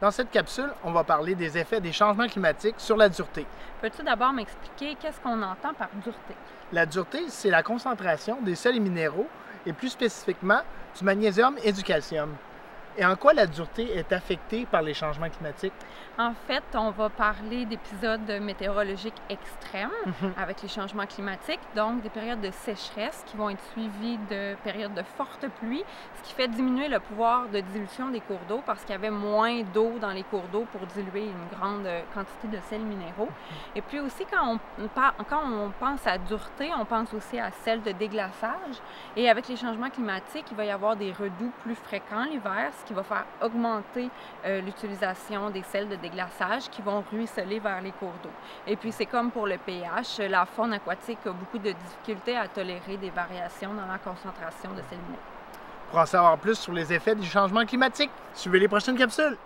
Dans cette capsule, on va parler des effets des changements climatiques sur la dureté. Peux-tu d'abord m'expliquer qu'est-ce qu'on entend par dureté? La dureté, c'est la concentration des sels et minéraux, et plus spécifiquement du magnésium et du calcium. Et en quoi la dureté est affectée par les changements climatiques? En fait, on va parler d'épisodes météorologiques extrêmes Mhm. avec les changements climatiques, donc des périodes de sécheresse qui vont être suivies de périodes de fortes pluies, ce qui fait diminuer le pouvoir de dilution des cours d'eau parce qu'il y avait moins d'eau dans les cours d'eau pour diluer une grande quantité de sels minéraux. Et puis aussi, quand on, par- quand on pense à dureté, on pense aussi à sel de déglaçage. Et avec les changements climatiques, il va y avoir des redoux plus fréquents l'hiver, ce qui va faire augmenter euh, l'utilisation des sels de déglaçage qui vont ruisseler vers les cours d'eau. Et puis c'est comme pour le pH, la faune aquatique a beaucoup de difficultés à tolérer des variations dans la concentration de sels minéraux. Pour en savoir plus sur les effets du changement climatique, suivez les prochaines capsules.